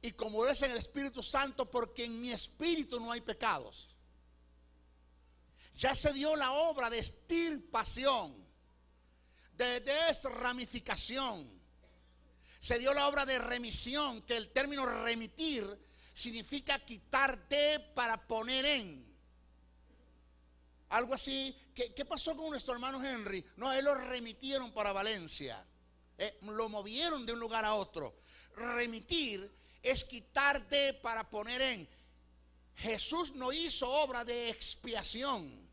y como es en el Espíritu Santo, porque en mi espíritu no hay pecados. Ya se dio la obra de estirpación, de desramificación. Se dio la obra de remisión, que el término remitir significa quitar de para poner en. Algo así. ¿Qué, pasó con nuestro hermano Henry? No, él lo remitieron para Valencia. Eh, lo movieron de un lugar a otro. Remitir es quitar de para poner en. Jesús no hizo obra de expiación.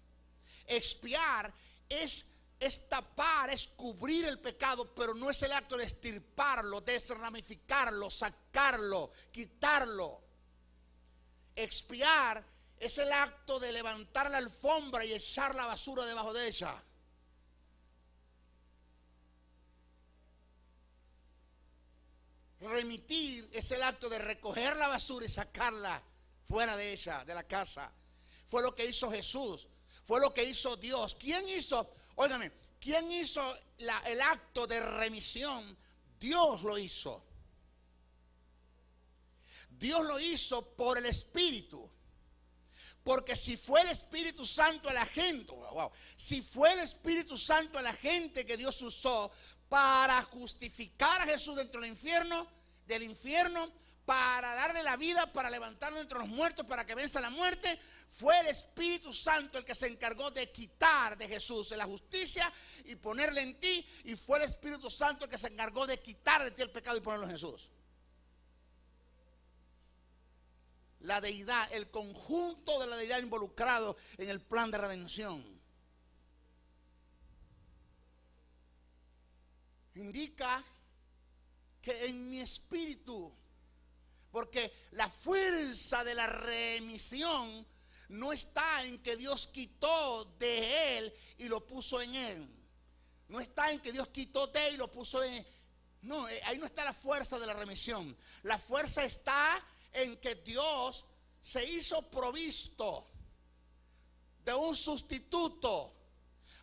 Expiar es, es tapar, es cubrir el pecado, pero no es el acto de estirparlo, desramificarlo, sacarlo, quitarlo. Expiar es el acto de levantar la alfombra y echar la basura debajo de ella. Remitir es el acto de recoger la basura y sacarla fuera de ella, de la casa. Fue lo que hizo Jesús. Fue lo que hizo Dios. ¿Quién hizo? Óigame, ¿quién hizo el acto de remisión? Dios lo hizo. Dios lo hizo por el Espíritu. Porque si fue el Espíritu Santo el agente, wow, si fue el Espíritu Santo el agente que Dios usó para justificar a Jesús dentro del infierno, del infierno, para darle la vida, para levantarlo entre los muertos, para que venza la muerte, fue el Espíritu Santo el que se encargó de quitar de Jesús la justicia y ponerle en ti, y fue el Espíritu Santo el que se encargó de quitar de ti el pecado y ponerlo en Jesús. La deidad, el conjunto de la deidad involucrado en el plan de redención. Indica que en mi espíritu, porque la fuerza de la remisión no está en que Dios quitó de él y lo puso en él. No está en que Dios quitó de él y lo puso en No, eh, ahí no está la fuerza de la remisión. La fuerza está en que Dios se hizo provisto de un sustituto.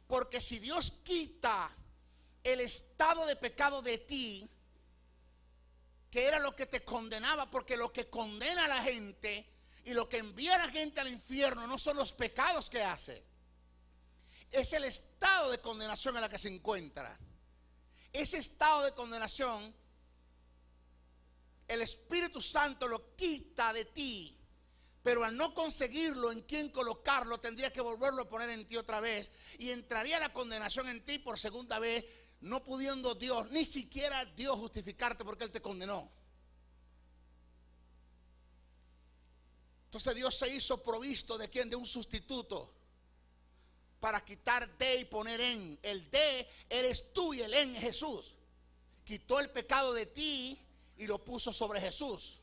Porque si Dios quita el estado de pecado de ti, que era lo que te condenaba, porque lo que condena a la gente y lo que envía a la gente al infierno no son los pecados que hace, es el estado de condenación en la que se encuentra. Ese estado de condenación, el Espíritu Santo lo quita de ti, pero al no conseguirlo en quién colocarlo, tendría que volverlo a poner en ti otra vez y entraría la condenación en ti por segunda vez no pudiendo Dios, ni siquiera Dios justificarte porque Él te condenó. Entonces Dios se hizo provisto de quien? De un sustituto para quitar de y poner en. El de eres tú y el en Jesús. Quitó el pecado de ti y lo puso sobre Jesús.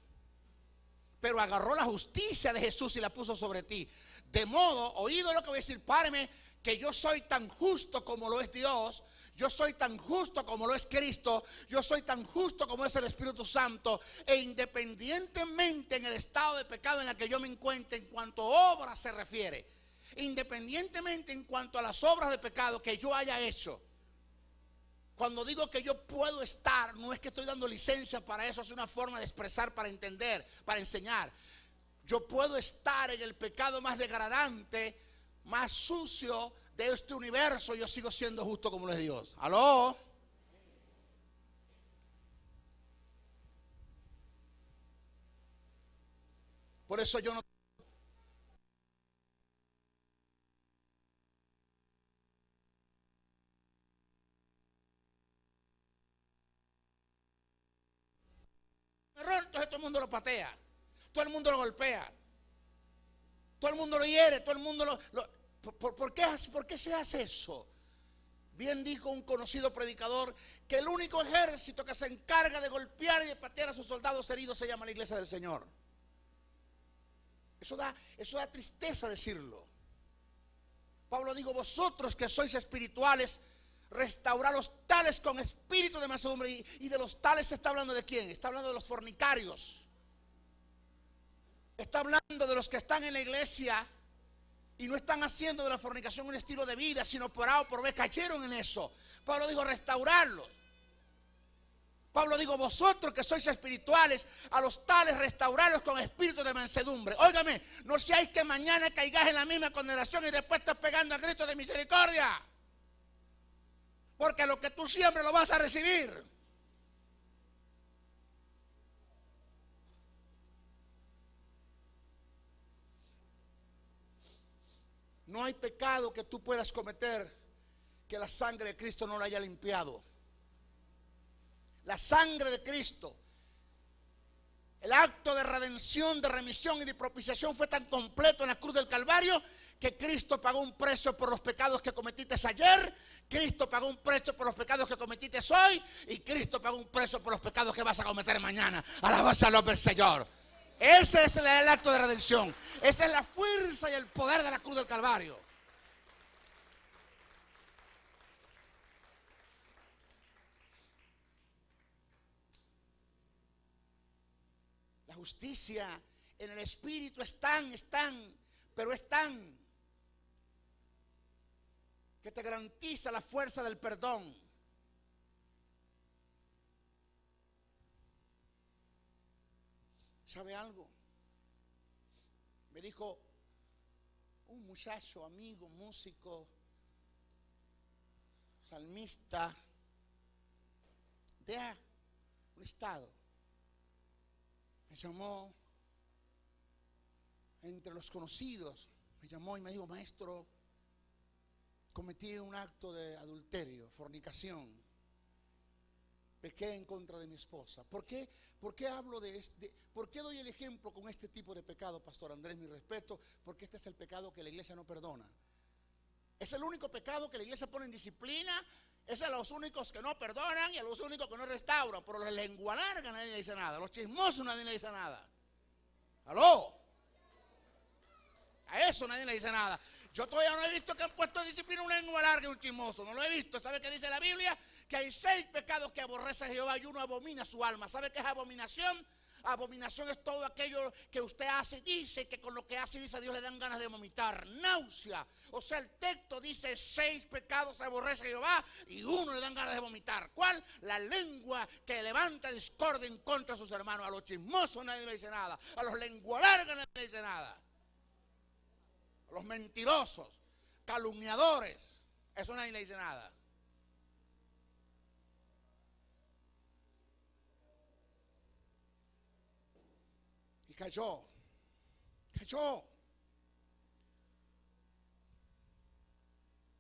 Pero agarró la justicia de Jesús y la puso sobre ti. De modo, oído lo que voy a decir, páreme, que yo soy tan justo como lo es Dios, yo soy tan justo como lo es Cristo. Yo soy tan justo como es el Espíritu Santo. E independientemente en el estado de pecado en el que yo me encuentre en cuanto a obras se refiere. Independientemente en cuanto a las obras de pecado que yo haya hecho. Cuando digo que yo puedo estar, no es que estoy dando licencia para eso, es una forma de expresar, para entender, para enseñar. Yo puedo estar en el pecado más degradante, más sucio, de este universo, yo sigo siendo justo como lo es Dios. ¿Aló? Por eso yo no... Error, entonces todo el mundo lo patea, todo el mundo lo golpea, todo el mundo lo hiere, todo el mundo lo, ¿Por, qué, ¿Por qué se hace eso? Bien dijo un conocido predicador que el único ejército que se encarga de golpear y de patear a sus soldados heridos se llama la iglesia del Señor. Eso da, tristeza decirlo. Pablo dijo, vosotros que sois espirituales, restauraros tales con espíritu de mansedumbre. Y, y de los tales se está hablando de quién? Está hablando de los fornicarios. Está hablando de los que están en la iglesia y no están haciendo de la fornicación un estilo de vida, sino por A por B cayeron en eso. Pablo dijo restaurarlos. Pablo dijo, vosotros que sois espirituales, a los tales restauraros con espíritu de mansedumbre. Óigame, no seáis que mañana caigáis en la misma condenación y después estás pegando a gritos de misericordia. Porque lo que tú siempre lo vas a recibir. No hay pecado que tú puedas cometer que la sangre de Cristo no lo haya limpiado. La sangre de Cristo, el acto de redención, de remisión y de propiciación fue tan completo en la cruz del Calvario que Cristo pagó un precio por los pecados que cometiste ayer, Cristo pagó un precio por los pecados que cometiste hoy y Cristo pagó un precio por los pecados que vas a cometer mañana. Alabanza al Señor. Ese es el acto de redención. Esa es la fuerza y el poder de la cruz del Calvario. La justicia en el Espíritu es tan, es tan, pero es tan que te garantiza la fuerza del perdón. ¿Sabe algo? Me dijo un muchacho, amigo, músico, salmista, de un estado. Me llamó entre los conocidos, me llamó y me dijo, maestro, cometí un acto de adulterio, fornicación pequé en contra de mi esposa. ¿Por qué, ¿Por qué hablo de este? ¿Por qué doy el ejemplo con este tipo de pecado, Pastor Andrés? Mi respeto, porque este es el pecado que la iglesia no perdona. Es el único pecado que la iglesia pone en disciplina. Es a los únicos que no perdonan y a los únicos que no restauran. Pero la lengua larga nadie le dice nada. Los chismosos nadie le dice nada. ¿Aló? A eso nadie le dice nada. Yo todavía no he visto que han puesto disciplina un lengua larga y un chismoso. No lo he visto. ¿Sabe qué dice la Biblia? Que hay seis pecados que aborrece Jehová y uno abomina su alma. ¿Sabe qué es abominación? Abominación es todo aquello que usted hace y dice que con lo que hace y dice a Dios le dan ganas de vomitar. Náusea. O sea, el texto dice seis pecados aborrece Jehová y uno le dan ganas de vomitar. ¿Cuál? La lengua que levanta discordia en contra de sus hermanos. A los chismosos nadie le dice nada. A los lengua larga nadie le dice nada los mentirosos, calumniadores. Eso nadie le dice nada. Y cayó, cayó.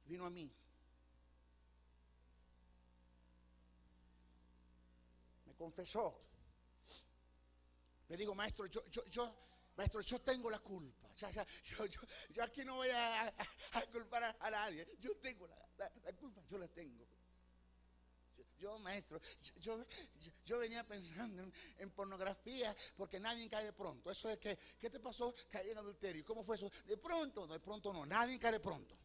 Vino a mí. Me confesó. Me digo, maestro, yo, yo, yo, maestro, yo tengo la culpa yo, aquí no voy a, culpar a, nadie. Yo tengo la, culpa, yo la tengo. Yo, maestro, yo, yo, venía pensando en, pornografía porque nadie cae de pronto. Eso es que, ¿qué te pasó? Caí en adulterio. ¿Cómo fue eso? De pronto, de pronto no. Nadie cae de pronto.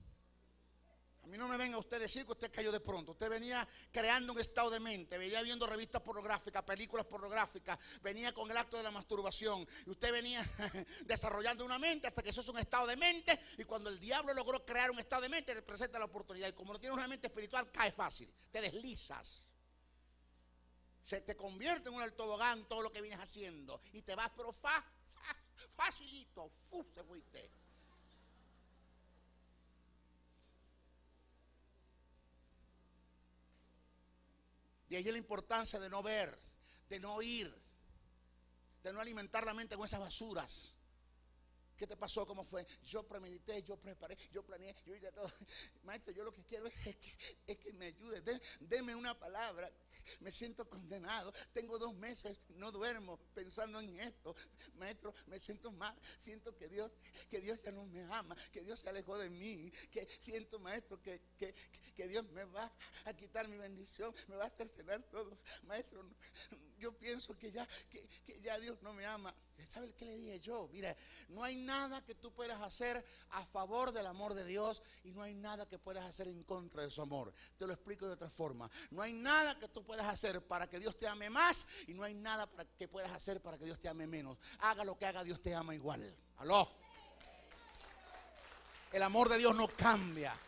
A mí no me venga usted decir que usted cayó de pronto. Usted venía creando un estado de mente, venía viendo revistas pornográficas, películas pornográficas, venía con el acto de la masturbación. Y usted venía desarrollando una mente hasta que eso es un estado de mente. Y cuando el diablo logró crear un estado de mente, le presenta la oportunidad. Y como no tienes una mente espiritual, cae fácil. Te deslizas. Se te convierte en un altobogán todo lo que vienes haciendo. Y te vas, pero fa, facilito. Fu, se fuiste. Y ahí la importancia de no ver, de no oír, de no alimentar la mente con esas basuras. ¿Qué te pasó? ¿Cómo fue? Yo premedité, yo preparé, yo planeé, yo hice todo. Maestro, yo lo que quiero es que, es que me ayude. deme una palabra me siento condenado. Tengo dos meses, no duermo pensando en esto. Maestro, me siento mal. Siento que Dios, que Dios ya no me ama, que Dios se alejó de mí. Que siento, maestro, que, que, Dios me va a quitar mi bendición, me va a hacer cenar todo. Maestro, yo pienso que ya, que, que ya Dios no me ama. ¿Sabe qué le dije yo? Mira, no hay nada que tú puedas hacer a favor del amor de Dios y no hay nada que puedas hacer en contra de su amor. Te lo explico de otra forma. No hay nada que tú puedas hacer para que Dios te ame más y no hay nada que puedas hacer para que Dios te ame menos. Haga lo que haga, Dios te ama igual. Aló. El amor de Dios no cambia.